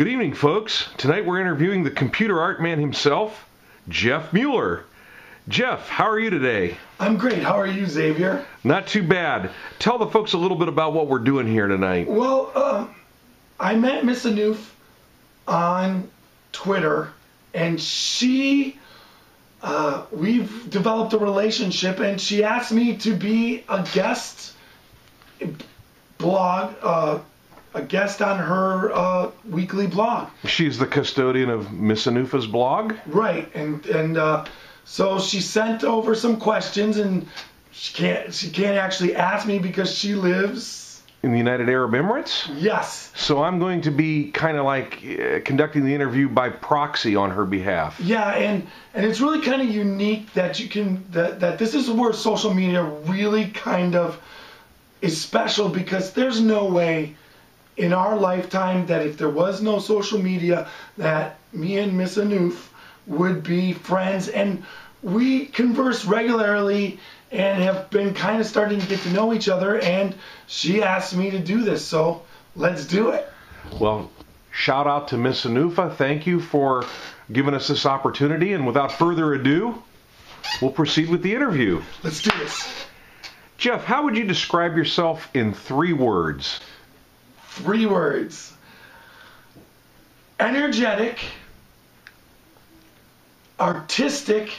Good evening, folks. Tonight we're interviewing the computer art man himself, Jeff Mueller. Jeff, how are you today? I'm great. How are you, Xavier? Not too bad. Tell the folks a little bit about what we're doing here tonight. Well, uh, I met Miss Anoof on Twitter, and she, uh, we've developed a relationship, and she asked me to be a guest blog, uh, a guest on her uh, weekly blog. She's the custodian of Miss Anoofah's blog? Right, and and uh, so she sent over some questions, and she can't she can't actually ask me because she lives in the United Arab Emirates. Yes. So I'm going to be kind of like uh, conducting the interview by proxy on her behalf. Yeah, and and it's really kind of unique that you can that that this is where social media really kind of is special because there's no way in our lifetime that if there was no social media that me and Miss Anoof would be friends. And we converse regularly and have been kind of starting to get to know each other and she asked me to do this so let's do it. Well shout out to miss Anoofah. Thank you for giving us this opportunity and without further ado we'll proceed with the interview. Let's do this. Jeff how would you describe yourself in three words three words energetic artistic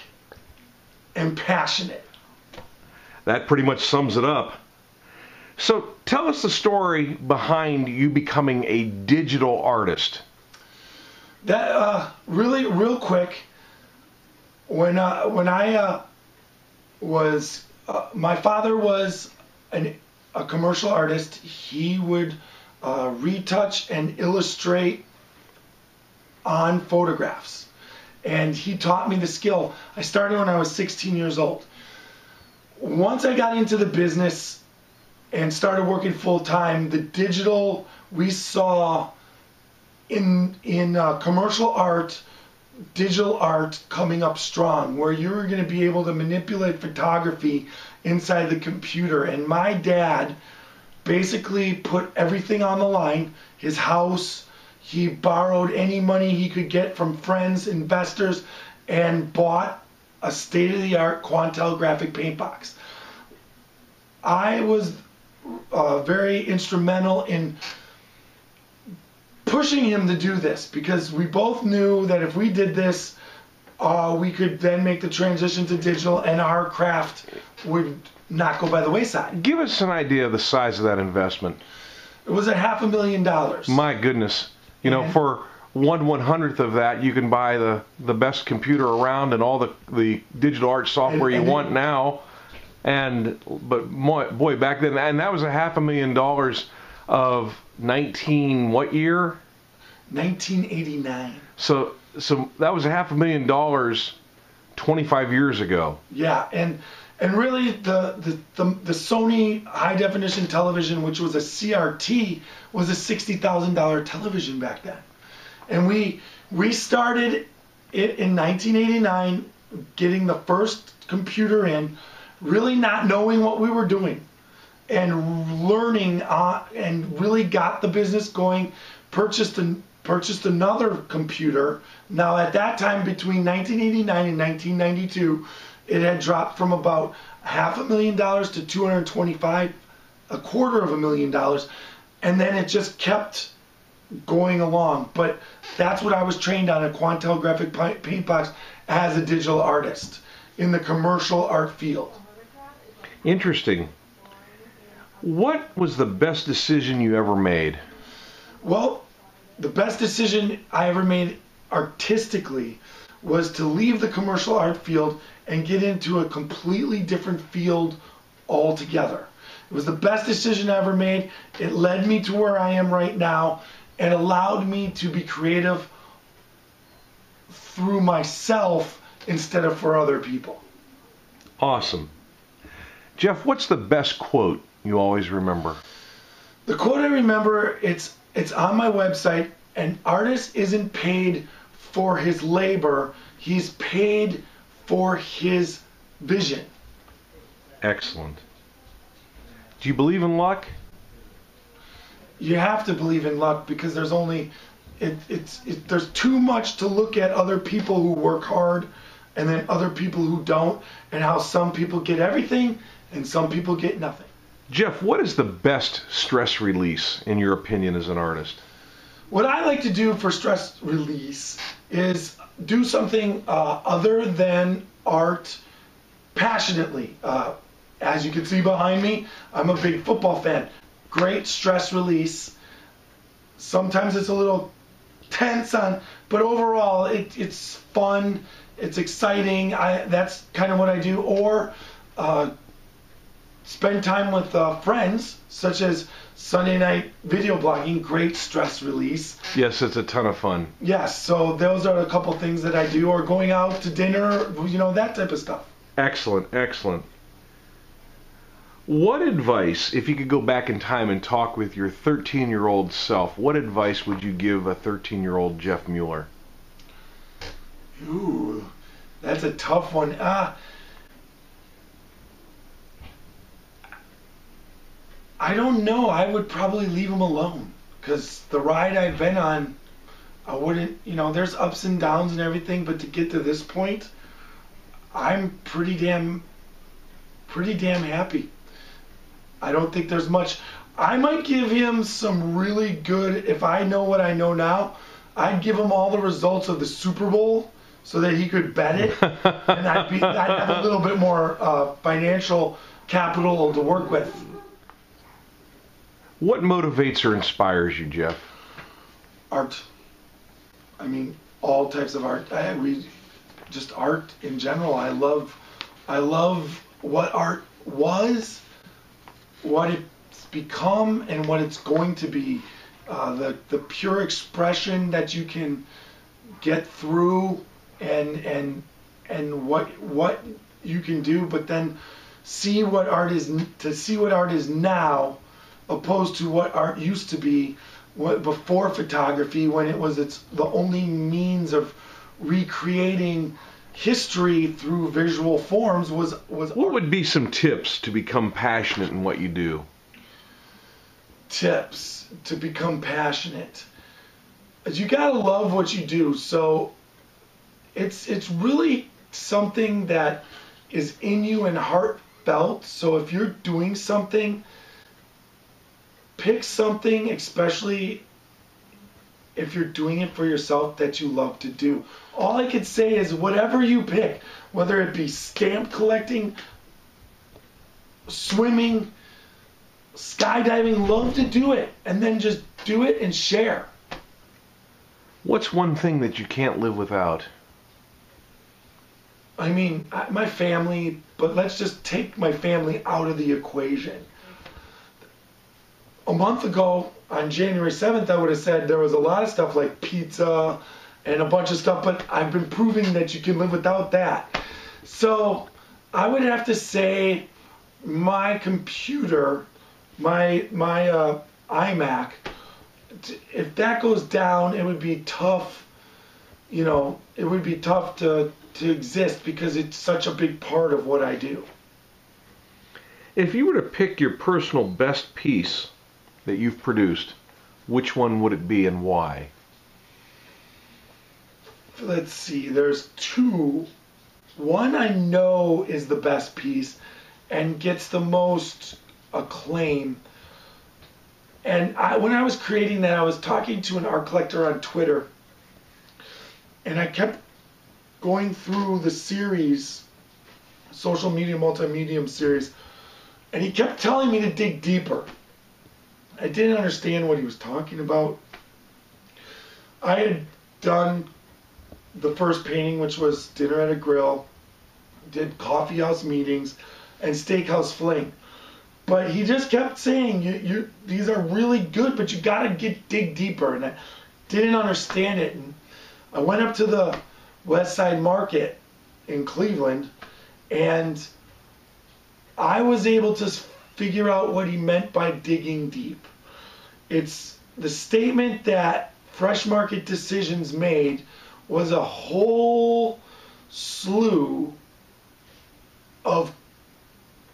and passionate. That pretty much sums it up. So tell us the story behind you becoming a digital artist. That uh, really, real quick. When uh, when I uh, was, uh, my father was an, a commercial artist. He would uh, retouch and illustrate on photographs and he taught me the skill. I started when I was 16 years old. Once I got into the business and started working full time, the digital we saw in in uh, commercial art, digital art coming up strong, where you were going to be able to manipulate photography inside the computer. And my dad basically put everything on the line: his house he borrowed any money he could get from friends, investors, and bought a state of the art Quantel graphic paint box. I was uh, very instrumental in pushing him to do this because we both knew that if we did this, uh, we could then make the transition to digital and our craft would not go by the wayside. Give us an idea of the size of that investment. It was a half a million dollars. My goodness. You know, for one one hundredth of that, you can buy the the best computer around and all the the digital art software and, and you want now. And but boy, back then, and that was a half a million dollars of 19 what year? 1989. So so that was a half a million dollars 25 years ago. Yeah, and and really the, the, the, the, Sony high definition television, which was a CRT, was a $60,000 television back then. And we, we started it in 1989, getting the first computer in, really not knowing what we were doing and learning uh, and really got the business going, purchased an, purchased another computer. Now at that time between 1989 and 1992, it had dropped from about half a million dollars to 225, a quarter of a million dollars, and then it just kept going along. But that's what I was trained on a Quantel graphic paint box as a digital artist in the commercial art field. Interesting. What was the best decision you ever made? Well, the best decision I ever made artistically was to leave the commercial art field and get into a completely different field altogether. It was the best decision I ever made. It led me to where I am right now and allowed me to be creative through myself instead of for other people. Awesome. Jeff, what's the best quote you always remember? The quote I remember, it's it's on my website. An artist isn't paid for his labor, he's paid for his vision. Excellent. Do you believe in luck? You have to believe in luck because there's only it, it's it, there's too much to look at other people who work hard and then other people who don't and how some people get everything and some people get nothing Jeff, what is the best stress release in your opinion as an artist? what i like to do for stress release is do something uh, other than art passionately uh, as you can see behind me i'm a big football fan great stress release sometimes it's a little tense on, but overall it, it's fun, it's exciting. I that's kind of what I do. Or uh, spend time with uh, friends, such as Sunday night video blogging, great stress release. Yes, it's a ton of fun. Yes, so those are a couple things that I do, or going out to dinner, you know, that type of stuff. Excellent, excellent. What advice, if you could go back in time and talk with your 13 year old self, what advice would you give a 13 year old Jeff Mueller? Ooh, that's a tough one. Ah, I don't know. I would probably leave him alone because the ride I've been on, I wouldn't. You know, there's ups and downs and everything, but to get to this point, I'm pretty damn, pretty damn happy. I don't think there's much. I might give him some really good. If I know what I know now, I'd give him all the results of the Super Bowl so that he could bet it, and I'd, be, I'd have a little bit more uh, financial capital to work with. What motivates or inspires you, Jeff? Art. I mean, all types of art. I, we just art in general. I love, I love what art was what it's become and what it's going to be. Uh, the the pure expression that you can get through and and and what what you can do, but then see what art is to see what art is now, opposed to what art used to be what, before photography, when it was its the only means of recreating history through visual forms was was what would be some tips to become passionate in what you do? Tips to become passionate. You got to love what you do so it's it's really something that is in you and heartfelt. So if you're doing something pick something especially if you're doing it for yourself that you love to do. All I could say is whatever you pick, whether it be stamp collecting, swimming, skydiving, love to do it and then just do it and share. What's one thing that you can't live without? I mean, my family, but let's just take my family out of the equation. A month ago, on January 7th, I would have said there was a lot of stuff like pizza and a bunch of stuff, but I've been proving that you can live without that. So I would have to say my computer, my my uh, iMac, if that goes down, it would be tough. You know, it would be tough to to exist because it's such a big part of what I do. If you were to pick your personal best piece that you've produced, which one would it be and why? Let's see, there's two. One I know is the best piece and gets the most acclaim. And I, when I was creating that, I was talking to an art collector on Twitter, and I kept going through the series, social media multimedia series, and he kept telling me to dig deeper. I didn't understand what he was talking about. I had done the first painting, which was Dinner at a Grill, did coffee house meetings, and steakhouse fling. But he just kept saying, you, you, these are really good, but you gotta get dig deeper. And I didn't understand it. And I went up to the West Side Market in Cleveland, and I was able to figure out what he meant by digging deep. It's the statement that Fresh Market Decisions made was a whole slew of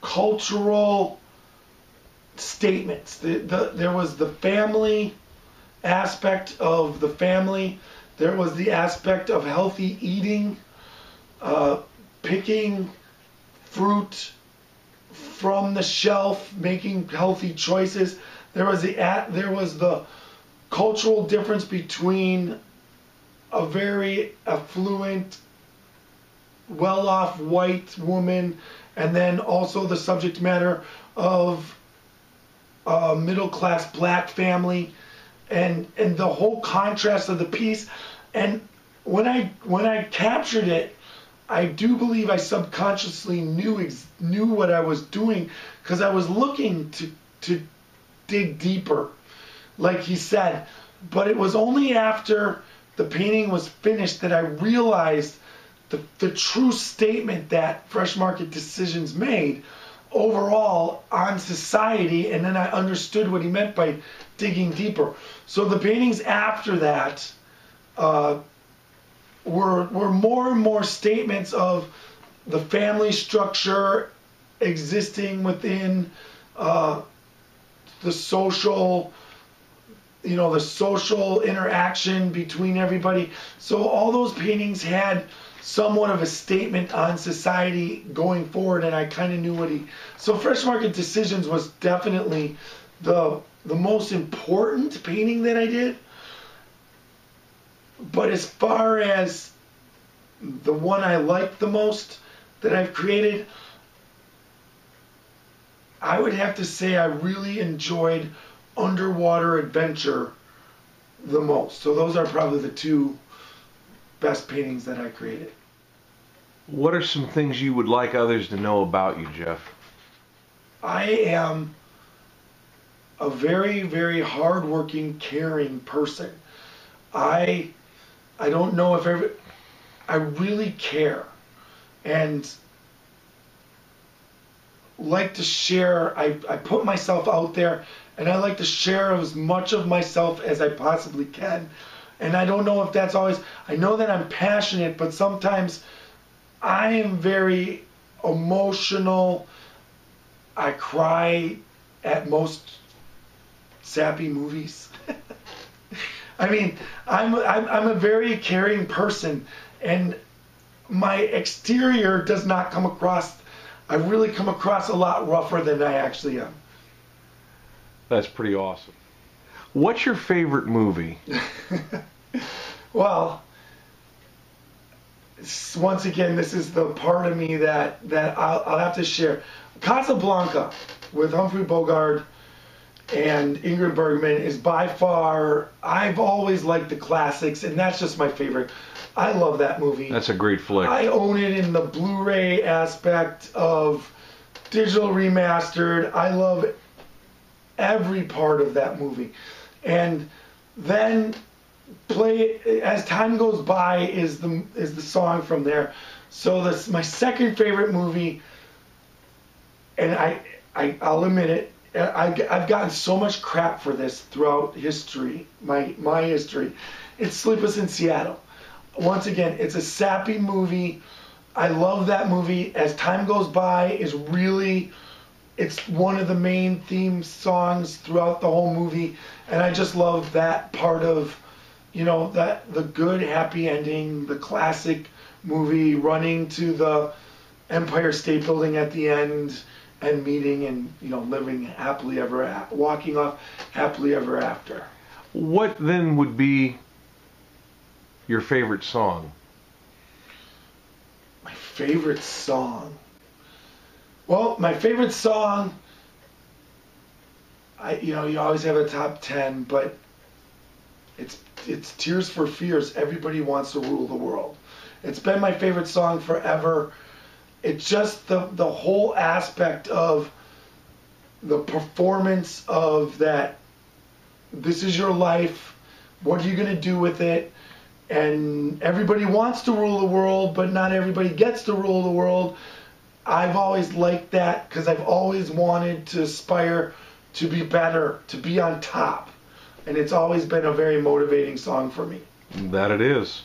cultural statements. The, the, there was the family aspect of the family. There was the aspect of healthy eating, uh, picking fruit from the shelf, making healthy choices. There was the there was the cultural difference between a very affluent, well-off white woman, and then also the subject matter of a middle-class black family, and and the whole contrast of the piece. And when I when I captured it, I do believe I subconsciously knew knew what I was doing because I was looking to to dig deeper, like he said. But it was only after the painting was finished that I realized the, the true statement that Fresh Market Decisions made overall on society, and then I understood what he meant by digging deeper. So the paintings after that uh, were were more and more statements of the family structure existing within uh, the social you know the social interaction between everybody. So all those paintings had somewhat of a statement on society going forward and i kind of knew what he so fresh market decisions was definitely the the most important painting that i did. But as far as the one i like the most that i've created i would have to say i really enjoyed underwater adventure the most. So those are probably the two best paintings that I created. What are some things you would like others to know about you, Jeff? I am a very, very hardworking, caring person. I I don't know if every I really care and like to share. I, I put myself out there and I like to share as much of myself as I possibly can. And I don't know if that's always, I know that I'm passionate, but sometimes I am very emotional. I cry at most sappy movies. I mean, I'm, I'm, I'm a very caring person, and my exterior does not come across, I really come across a lot rougher than I actually am. That's pretty awesome. What's your favorite movie? well, once again, this is the part of me that that I'll, I'll have to share. Casablanca with Humphrey Bogart and Ingrid Bergman is by far. I've always liked the classics, and that's just my favorite. I love that movie. That's a great flick. I own it in the Blu-ray aspect of digital remastered. I love every part of that movie. And then play as time goes by is the is the song from there. So that's my second favorite movie, and I, I I'll admit it. I've gotten so much crap for this throughout history, my my history. It's Sleepless in Seattle. Once again, it's a sappy movie. I love that movie. As time goes by, is really it's one of the main theme songs throughout the whole movie, and I just love that part of, you know, that the good happy ending, the classic movie running to the Empire State Building at the end and meeting and you know living happily ever walking off happily ever after. What then would be your favorite song? My favorite song. Well, my favorite song, I you know you always have a top ten, but it's it's Tears for Fears. Everybody wants to rule the world. It's been my favorite song forever. It's just the the whole aspect of the performance of that. This is your life. What are you gonna do with it? And everybody wants to rule the world, but not everybody gets to rule the world. I've always liked that because I've always wanted to aspire to be better, to be on top. And it's always been a very motivating song for me. That it is.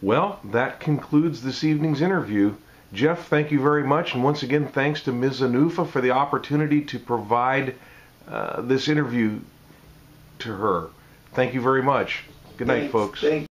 Well, that concludes this evening's interview. Jeff, thank you very much. And once again, thanks to Ms. Anoofah for the opportunity to provide uh, this interview to her. Thank you very much. Good night, Thanks. folks. Thank